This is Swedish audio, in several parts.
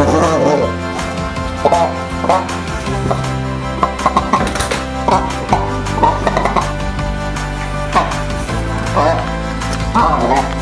Oh, yeah.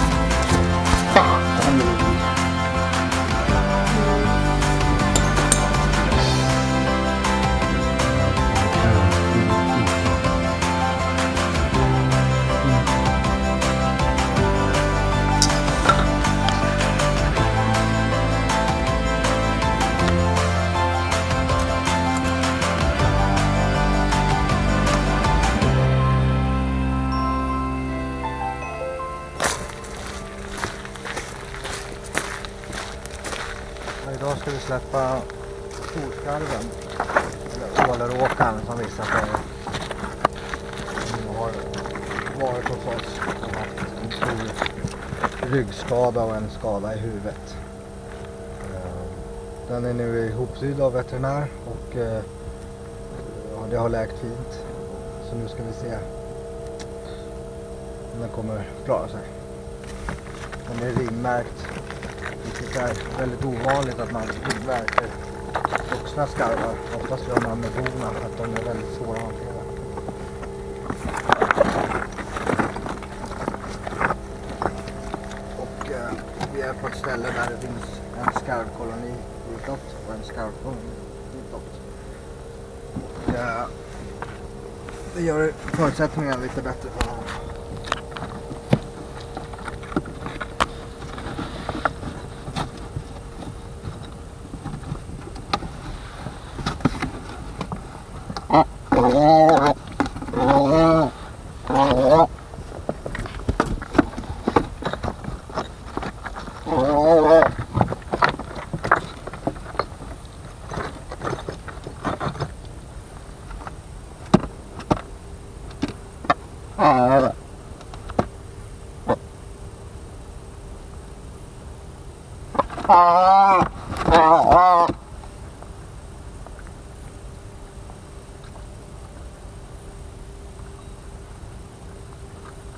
Idag ska vi släppa storskarven. Eller åleråkaren som vissa säger. Som har varit hos oss och haft en stor ryggskada och en skada i huvudet. Eh, den är nu ihopsydd av veterinär och eh, ja, det har läkt fint. Så nu ska vi se om den kommer klara sig. Den är ringmärkt vilket är väldigt ovanligt att man märker vuxna skarvar. Oftast gör man med bona för att de är väldigt svåra att hantera. Och eh, vi är på ett ställe där det finns en skarvkoloni utåt och en skarvkoloni utåt. Och eh, det gör förutsättningarna lite bättre för honom. Oh, oh, oh.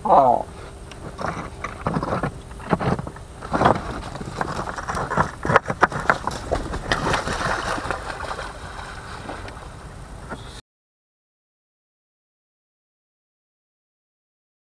哦。